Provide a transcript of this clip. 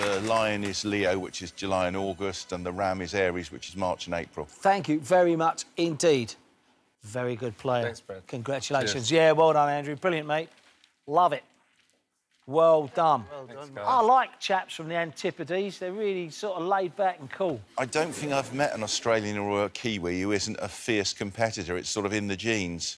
The lion is Leo, which is July and August, and the ram is Aries, which is March and April. Thank you very much indeed. Very good player. Thanks, Brad. Congratulations. Cheers. Yeah, well done, Andrew. Brilliant, mate. Love it. Well done. Thanks. I like chaps from the Antipodes. They're really sort of laid back and cool. I don't think I've met an Australian or a Kiwi who isn't a fierce competitor. It's sort of in the genes.